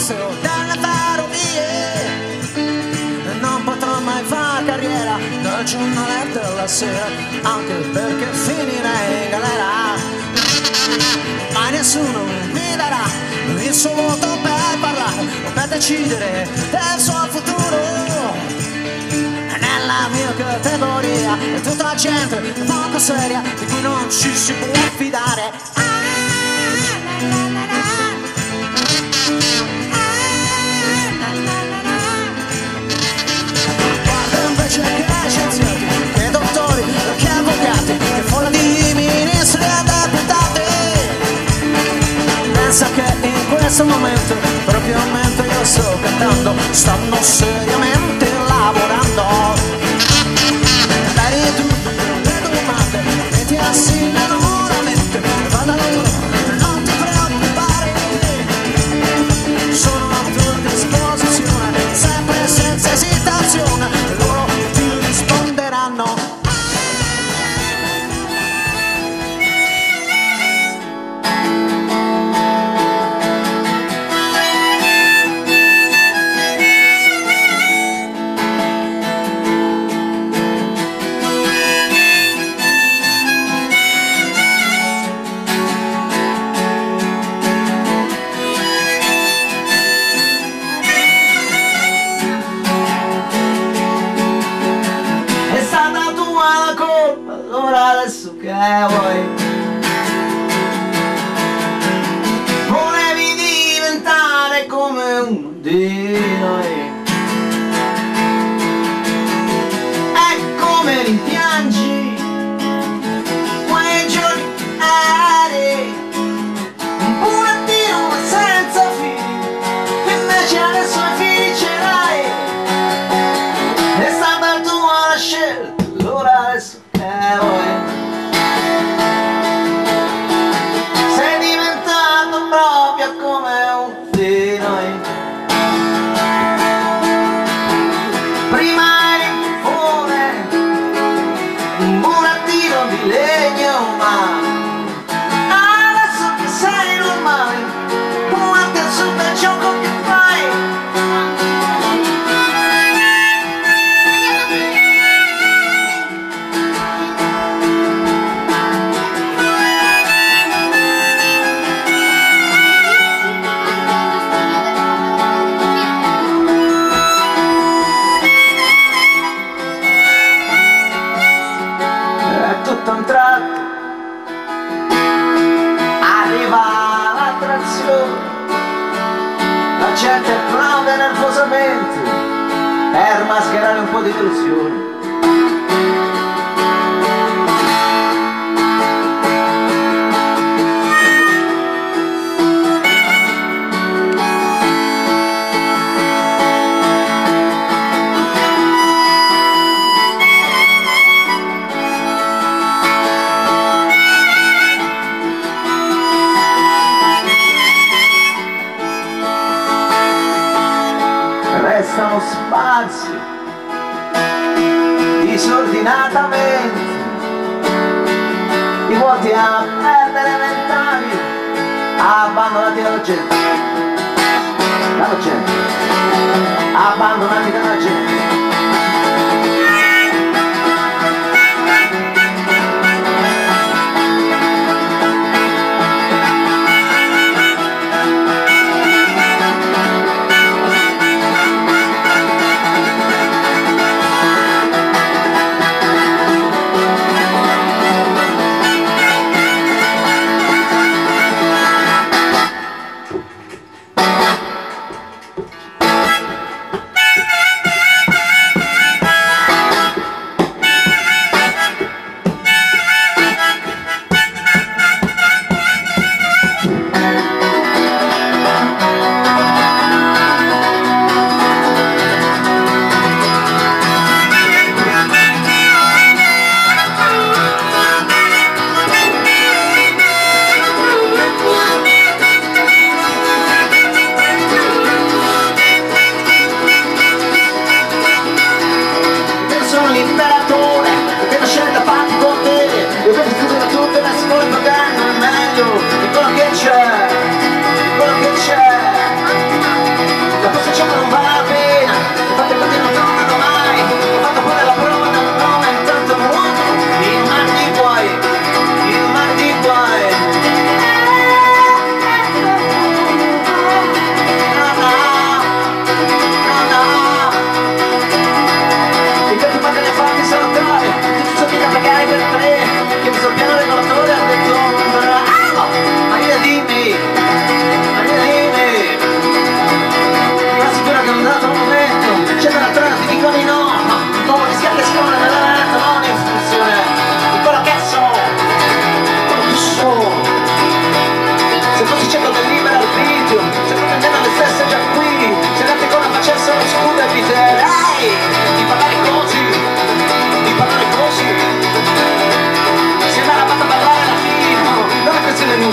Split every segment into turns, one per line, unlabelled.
mostro delle ferrovie non potrò mai fare carriera dal giornale della sera anche perché finirei in galera. Ma nessuno mi darà il suo voto per parlare per decidere del suo futuro. Nella mia categoria è tutta gente poco seria di cui non ci si può fidare questo momento, proprio mentre io sto cantando, stanno seriamente allora adesso che vuoi? Volevi diventare come uno di po' di delusione restano sparsi disordinatamente i vuoti a perdere vent'anni abbandonati dalla gente. Dalla gente abbandonati dalla gente Chicago.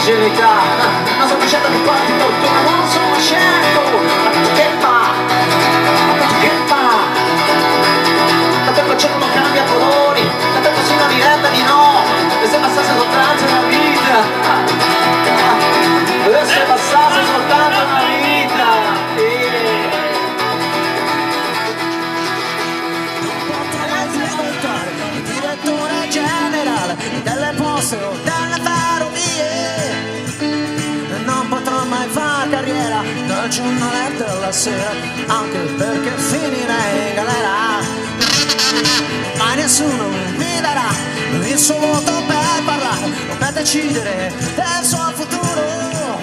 Ingenuità Non sto facendo che porti fortuna carriera dal giornale della sera, anche perché finirei in galera. Ma nessuno mi darà il suo voto per parlare o per decidere del suo futuro.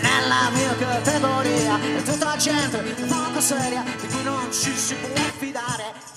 Nella mia categoria è tutta gente poco seria di cui non ci si può fidare.